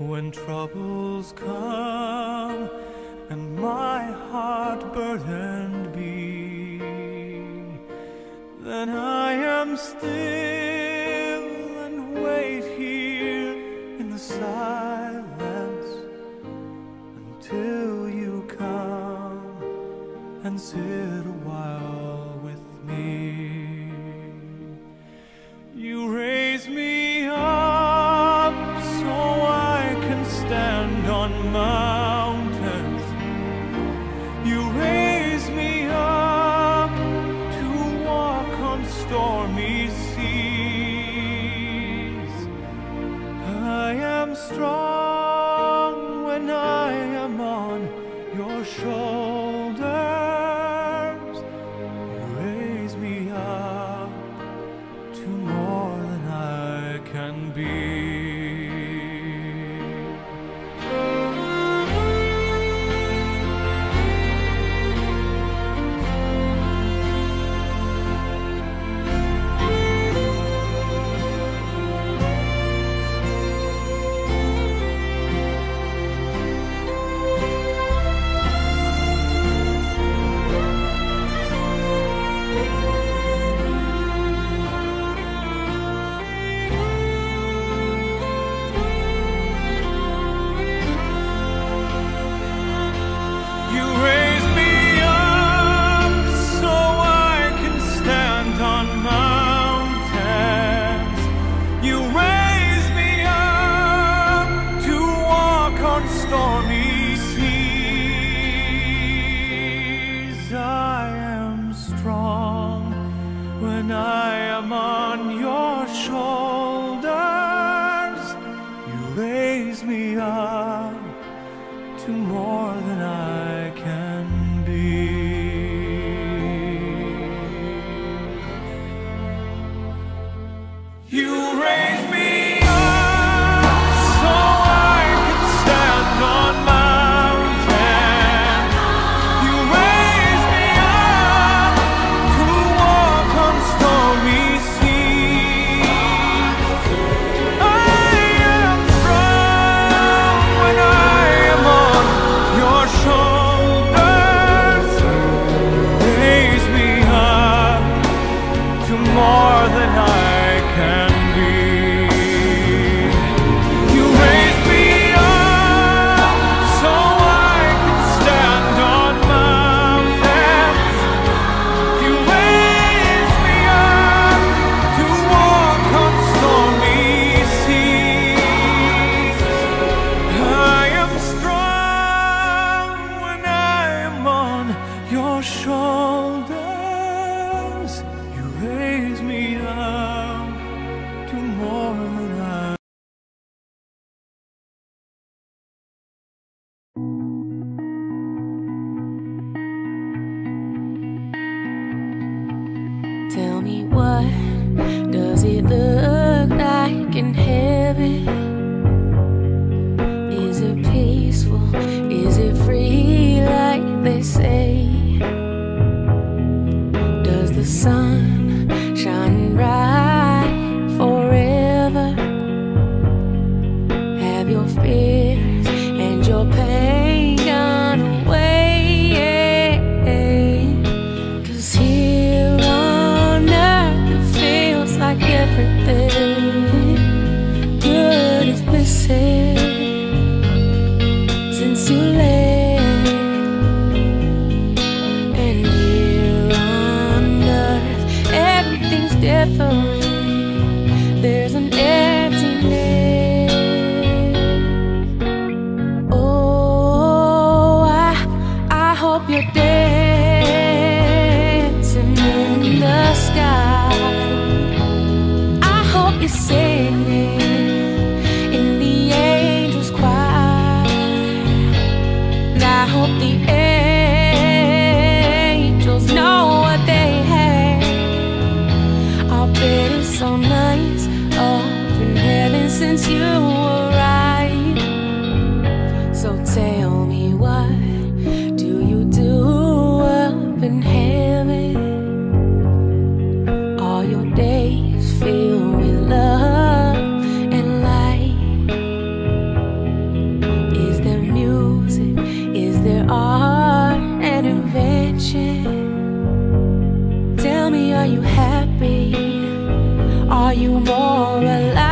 When troubles come and my heart burdened be, then I am still and wait here in the silence until you come and sit a while. be. 说。what Are you more alive?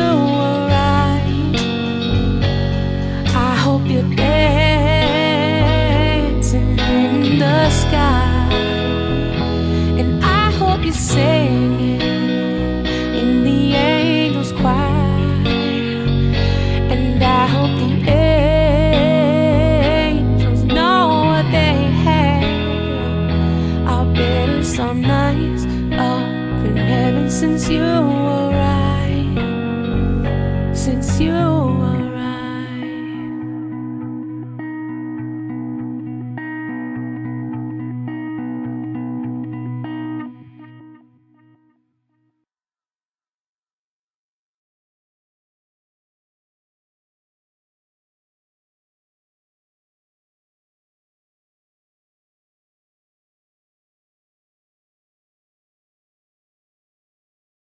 You